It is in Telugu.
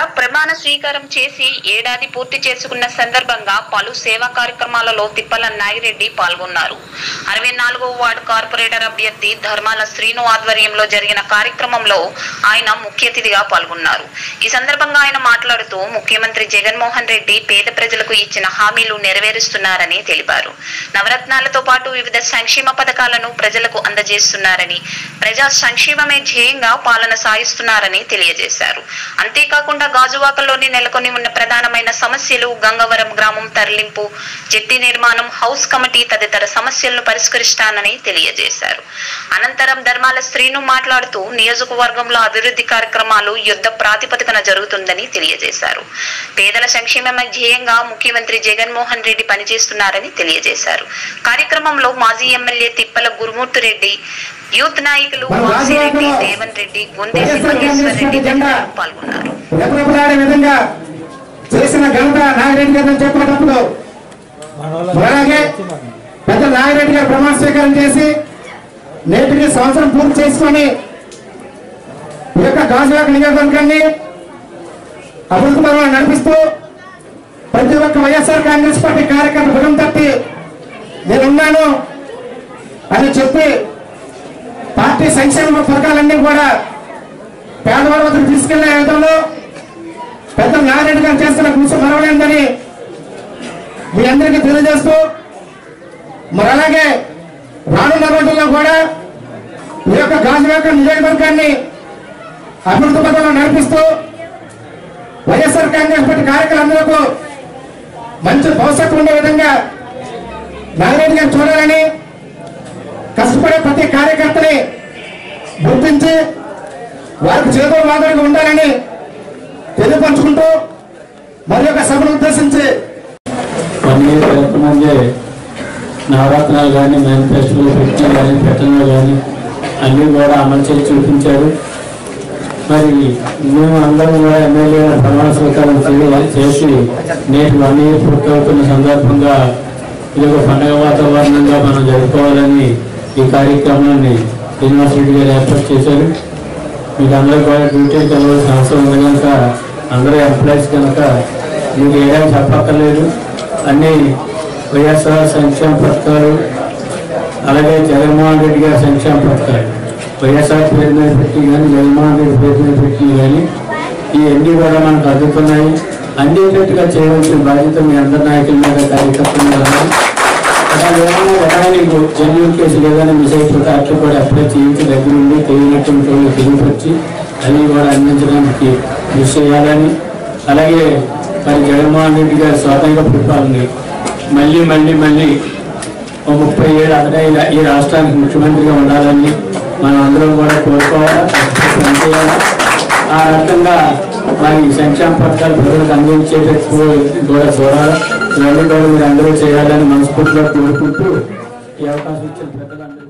ప్రమాణ స్వీకారం చేసి ఏడాది పూర్తి చేసుకున్న సందర్భంగా పలు సేవా కార్యక్రమాలలో తిప్పల నాగిరెడ్డి పాల్గొన్నారు. అరవై నాలుగో వార్డు కార్పొరేటర్ అభ్యర్థి ధర్మాల శ్రీను ఆధ్వర్యంలో జరిగిన కార్యక్రమంలో ఆయన ముఖ్య అతిథిగా పాల్గొన్నారు. ఈ సందర్భంగా ఆయన మాట్లాడుతూ ముఖ్యమంత్రి జగన్మోహన్ రెడ్డి పేద ప్రజలకు ఇచ్చిన హామీలు నెరవేరుస్తున్నారని తెలిపారు. నవరత్నాలతో పాటు వివిధ సంక్షేమ పథకాలను ప్రజలకు అందజేస్తున్నారని ప్రజా సంక్షేమమే ధ్యేయంగా పాలన సాగిస్తున్నారని తెలియజేశారు. అంతేకాకుండా గాజువాకలోని నెలకొని ఉన్న ప్రధానమైన సమస్యలు గంగవరం గ్రామం తరలింపు జట్టి నిర్మాణం హౌస్ కమిటీ తదితర సమస్యలను పరిష్కరిస్తానని తెలియజేశారు. అనంతరం ధర్మాల శ్రీను మాట్లాడుతూ నియోజకవర్గంలో అభివృద్ధి కార్యక్రమాలు యుద్ధ ప్రాతిపదికన జరుగుతుందని తెలియజేశారు. పేదల సంక్షేమమే ధ్యేయంగా ముఖ్యమంత్రి జగన్మోహన్ రెడ్డి పనిచేస్తున్నారని తెలియజేశారు. కార్యక్రమంలో మాజీ ఎమ్మెల్యే తిప్పల గురుమూర్తి రెడ్డి యూత్ నాయకులు వాసిరెడ్డి దేవన్ రెడ్డి మహేశ్వర్ రెడ్డి పాల్గొన్నారు. రెపరెపలాడే విధంగా చేసిన ఘనత నాగిరెడ్డి గారు చెప్పేటప్పుడు అలాగే పెద్ద నాగిరెడ్డి గారు ప్రమాణ స్వీకారం చేసి నేటికి సంవత్సరం పూర్తి చేసుకొని ఈ యొక్క గాజువాక నియోజకవర్గాన్ని అభివృద్ధి పరంగా నడిపిస్తూ ప్రతి ఒక్క వైఎస్ఆర్ కాంగ్రెస్ పార్టీ కార్యకర్త భుజం తట్టి నేనున్నాను అని చెప్పి పార్టీ సంక్షేమ పథకాలన్నీ కూడా పేదవారి వద్దకు తీసుకెళ్ళే విధంలో పెద్ద నారాయణ గారు చేస్తున్న కృషి మరవలేదని మీ అందరికీ తెలియజేస్తూ మరి అలాగే రానున్న రోజుల్లో కూడా ఈ యొక్క గాజువాక నియోజకవర్గాన్ని అభివృద్ధి పథంలో నడిపిస్తూ వైఎస్ఆర్ కాంగ్రెస్ పార్టీ కార్యకర్తలందరూ మంచి భవిష్యత్తు ఉండే విధంగా నాగిరెడ్డి గారు చూడాలని కష్టపడే ప్రతి కార్యకర్తని గుర్తించి వారికి చేతుల మాదిరిగా ఉండాలని తెలియపరచుకుంటూ మరి యొక్క సభను ఉద్దేశించి కొన్ని ఎంతమంది నవరత్నాలు కానీ మేనిఫెస్టోలు పెట్టిన కానీ పెట్టడం కానీ అన్నీ కూడా అమలు చేసి చూపించారు. మరి మేము అందరం కూడా ఎమ్మెల్యే ప్రమాణ స్వీకారం చేసి నేటి వన్ ఇయర్ పూర్తవుతున్న సందర్భంగా ఇది ఒక పండగ వాతావరణంగా మనం జరుపుకోవాలని ఈ కార్యక్రమాన్ని యూనివర్సిటీ గారు ఏర్పాటు చేశారు. మీకు అందరూ కూడా డ్యూటీ కలవాల్సిన అవసరం ఉంది కనుక అందరూ ఎంప్లాయీస్ కనుక మీకు ఏదైనా చెప్పక్కర్లేదు. అన్ని వైఎస్ఆర్ సంక్షేమ పథకాలు అలాగే జగన్మోహన్ రెడ్డి గారి సంక్షేమ పథకాలు. వైఎస్ఆర్ పేరు మీద పెట్టి కానీ జగన్మోహన్ రెడ్డి పేరు మీద పెట్టి కానీ ఇవన్నీ కూడా మనకు అందుతున్నాయి. అందేటట్టుగా చేయవలసిన బాధ్యత మీ అందరి నాయకుల మీద కార్యకర్తల మీద ఉంది. అసలు ఏమైనా ఎకరానికి జన్యున్ కేసులు ఏదైనా మిస్ అయిపోతే అట్లు కూడా అప్లై చేయించి దగ్గర ఉండి తెలియనటువంటి వాళ్ళు తెలియపరిచి అన్నీ కూడా అందించడానికి కృషి చేయాలని అలాగే మరి జగన్మోహన్ రెడ్డి గారి స్వాతంత్ర పరిపాలన మళ్ళీ మళ్ళీ మళ్ళీ ఒక ముప్పై ఏడు అదే ఈ- ఈ రాష్ట్రానికి ముఖ్యమంత్రిగా ఉండాలని మనం అందరం కూడా కోరుకోవాలా ఆ రకంగా మరి సంక్షేమ పథకాలు ప్రజలకు అందించేటట్టు కూడా చూడాలి ఇవన్నీ కూడా మీరు అందరూ చేయాలని మనస్ఫూర్తిగా కోరుకుంటూ ఈ అవకాశం ఇచ్చిన పెద్దలందరూ